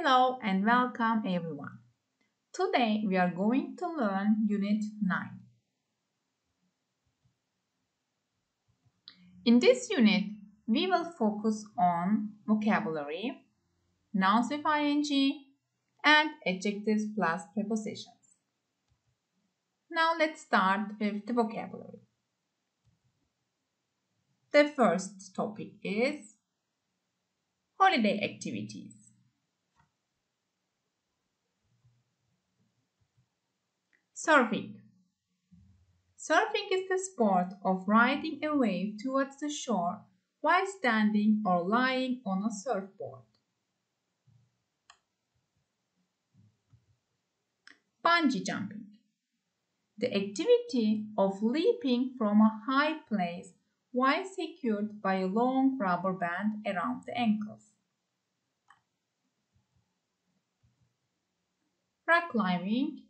Hello and welcome everyone. Today we are going to learn Unit 9. In this unit, we will focus on vocabulary, nouns with ing, and adjectives plus prepositions. Now let's start with the vocabulary. The first topic is holiday activities. Surfing. Surfing is the sport of riding a wave towards the shore while standing or lying on a surfboard. Bungee jumping. The activity of leaping from a high place while secured by a long rubber band around the ankles. Rock climbing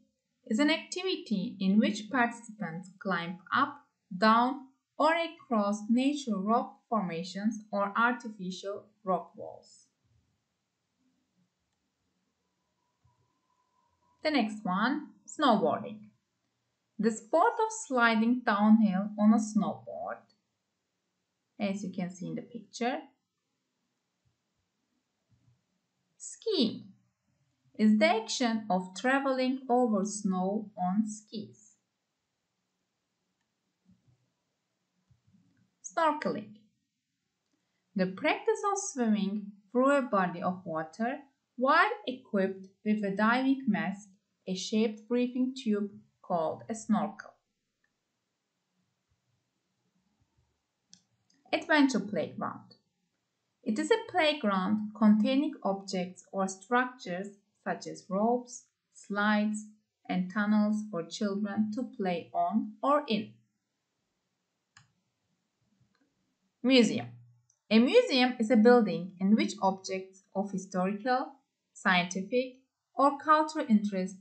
is an activity in which participants climb up, down, or across natural rock formations or artificial rock walls. The next one, snowboarding. The sport of sliding downhill on a snowboard, as you can see in the picture. Skiing is the action of traveling over snow on skis. Snorkeling. The practice of swimming through a body of water while equipped with a diving mask, a shaped breathing tube called a snorkel. Adventure Playground. It is a playground containing objects or structures such as ropes, slides, and tunnels for children to play on or in. Museum. A museum is a building in which objects of historical, scientific, or cultural interest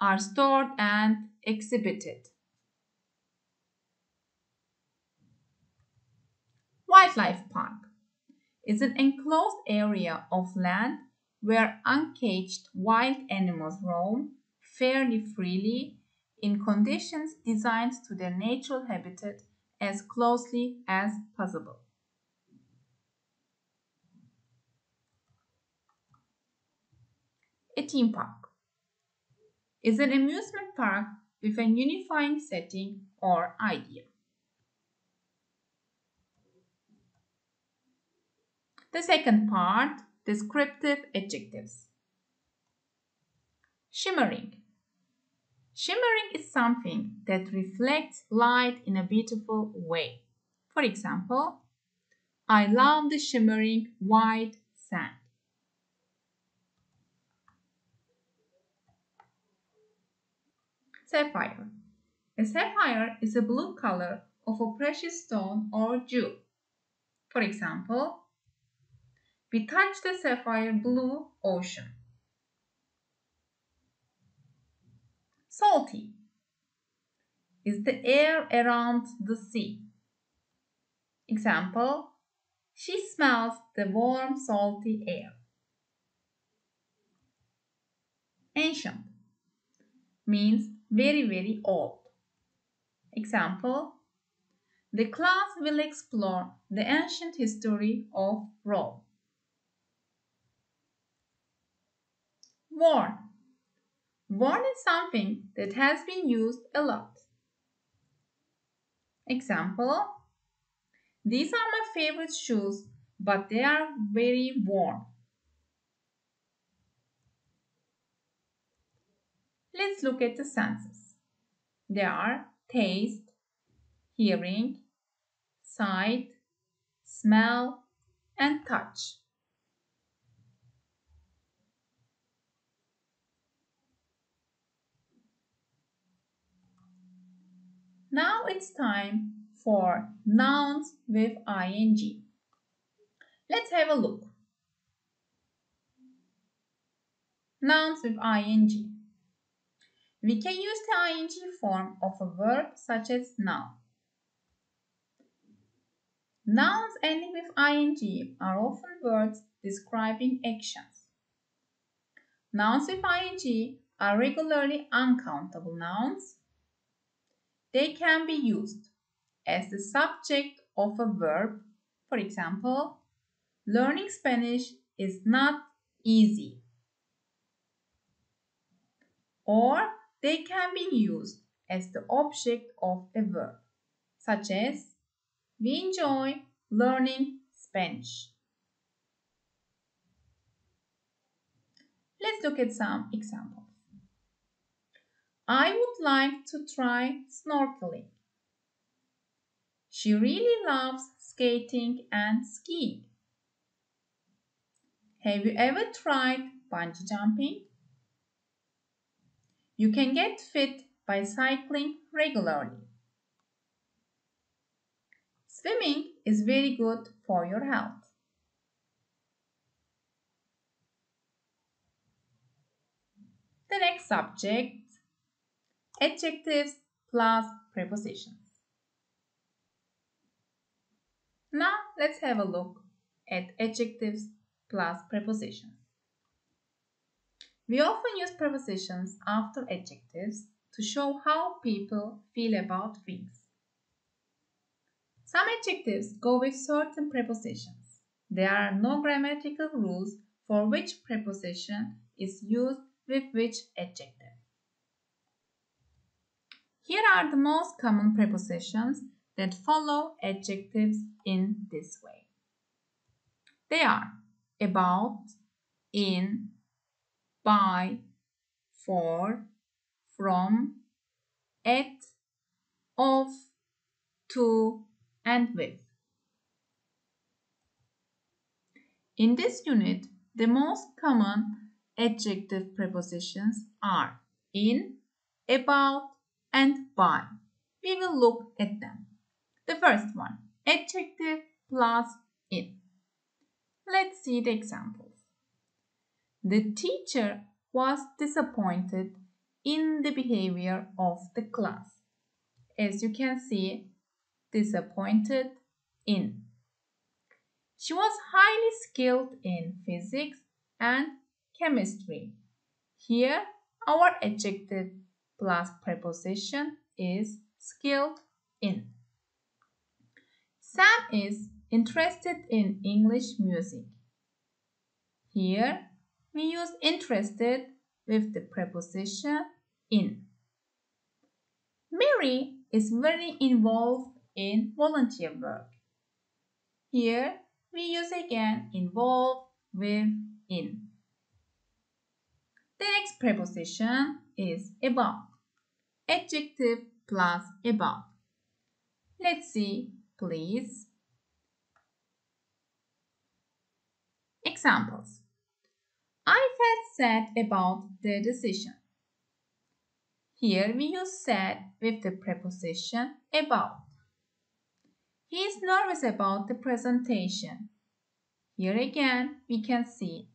are stored and exhibited. Wildlife Park is an enclosed area of land where uncaged wild animals roam fairly freely in conditions designed to their natural habitat as closely as possible. A theme park is an amusement park with a unifying setting or idea. The second part Descriptive adjectives. Shimmering. Shimmering is something that reflects light in a beautiful way. For example, I love the shimmering white sand. Sapphire. A sapphire is a blue color of a precious stone or jewel. For example, we touch the sapphire blue ocean. Salty is the air around the sea. Example, she smells the warm salty air. Ancient means very very old. Example, the class will explore the ancient history of Rome. Worn. Worn is something that has been used a lot. Example, these are my favorite shoes, but they are very worn. Let's look at the senses. They are taste, hearing, sight, smell, and touch. Now it's time for nouns with ing. Let's have a look. Nouns with ing. We can use the ing form of a verb such as now. Nouns ending with ing are often words describing actions. Nouns with ing are regularly uncountable nouns. They can be used as the subject of a verb. For example, learning Spanish is not easy. Or they can be used as the object of a verb, such as we enjoy learning Spanish. Let's look at some examples. I would like to try snorkeling. She really loves skating and skiing. Have you ever tried bungee jumping? You can get fit by cycling regularly. Swimming is very good for your health. The next subject, adjectives plus prepositions. Now let's have a look at adjectives plus prepositions. We often use prepositions after adjectives to show how people feel about things. Some adjectives go with certain prepositions. There are no grammatical rules for which preposition is used with which adjective. Here are the most common prepositions that follow adjectives in this way. They are about, in, by, for, from, at, of, to, and with. In this unit, the most common adjective prepositions are in, about, and by. We will look at them. The first one, adjective plus in. Let's see the examples. The teacher was disappointed in the behavior of the class. As you can see, disappointed in. She was highly skilled in physics and chemistry. Here, our adjective plus preposition is skilled in. Sam is interested in English music. Here, we use interested with the preposition in. Mary is very involved in volunteer work. Here, we use again involved with in. The next preposition is about. Adjective plus about. Let's see, please. Examples. I felt sad about the decision. Here we use sad with the preposition about. He is nervous about the presentation. Here again, we can see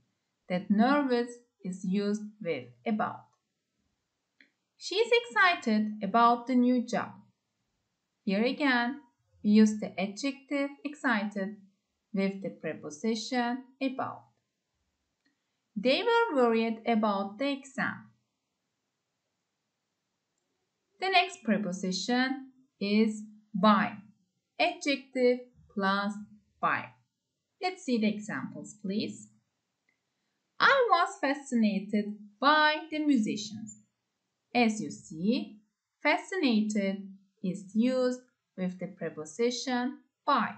that nervous is used with about. She is excited about the new job. Here again, we use the adjective excited with the preposition about. They were worried about the exam. The next preposition is by adjective plus by. Let's see the examples, please. I was fascinated by the musicians. As you see, fascinated is used with the preposition by.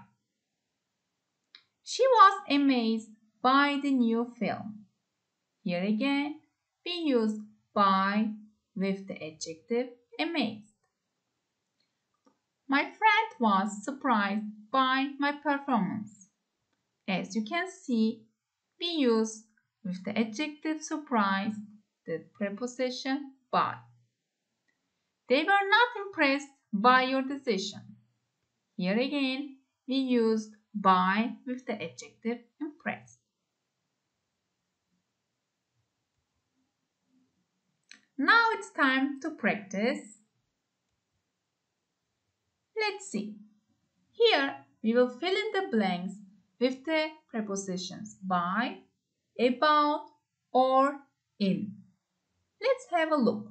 She was amazed by the new film. Here again, we use by with the adjective amazed. My friend was surprised by my performance. As you can see, we use with the adjective surprised the preposition by. They were not impressed by your decision. Here again, we used by with the adjective impressed. Now it's time to practice Let's see. Here we will fill in the blanks with the prepositions by, about, or, in. Let's have a look.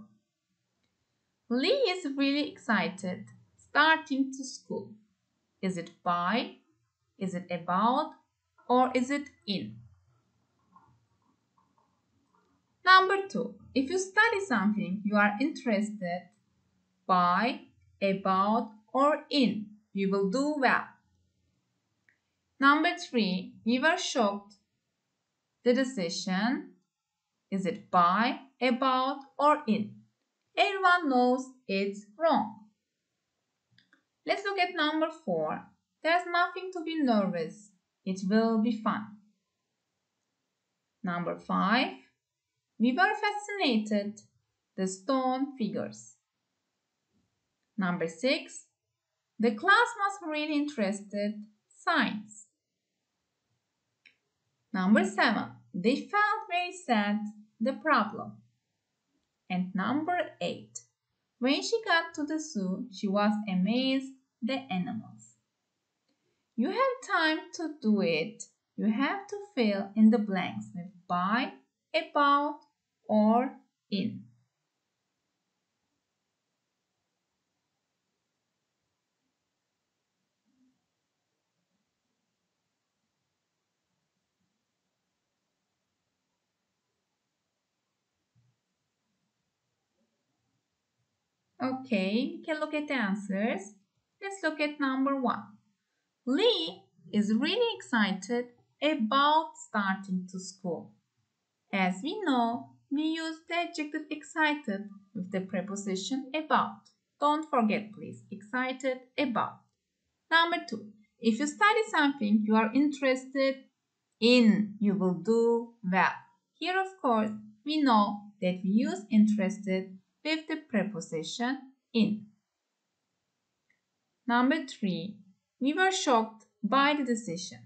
Lee is really excited starting to school. Is it by, is it about, or is it in? Number two, if you study something you are interested by, about, or in, you will do well. Number three, we were shocked. The decision, is it by, about, or in? Everyone knows it's wrong. Let's look at number four. There's nothing to be nervous. It will be fun. Number five. We were fascinated. The stone figures. Number six. The class was really interested. Science. Number seven. They felt very sad. The problem. And number eight. When she got to the zoo, she was amazed the animals. You have time to do it. You have to fill in the blanks with by, about, or in. Okay, we can look at the answers. Let's look at number one. Lee is really excited about starting to school. As we know, we use the adjective excited with the preposition about. Don't forget please, excited about. Number two, if you study something you are interested in, you will do well. Here of course, we know that we use interested with the preposition in. Number three, we were shocked by the decision.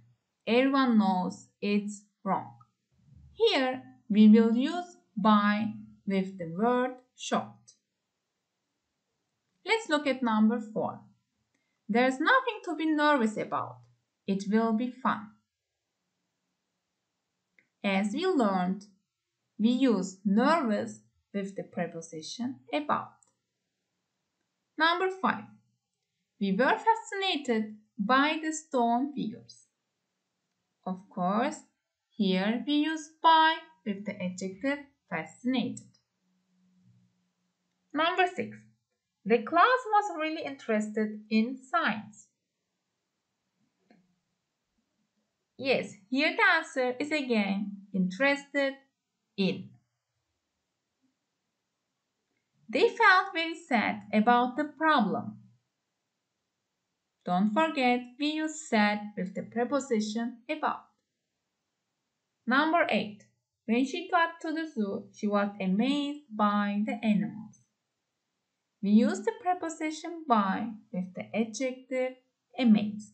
Everyone knows it's wrong. Here, we will use by with the word shocked. Let's look at number four. There's nothing to be nervous about. It will be fun. As we learned, we use nervous with the preposition about. Number 5. We were fascinated by the stone figures. Of course, here we use by with the adjective fascinated. Number 6. The class was really interested in science. Yes, here the answer is again interested in. They felt very sad about the problem. Don't forget we use sad with the preposition about. Number 8. When she got to the zoo, she was amazed by the animals. We use the preposition by with the adjective amazed.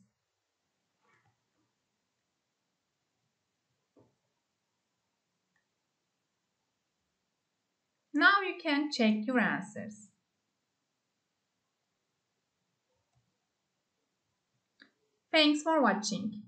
Now you can check your answers. Thanks for watching.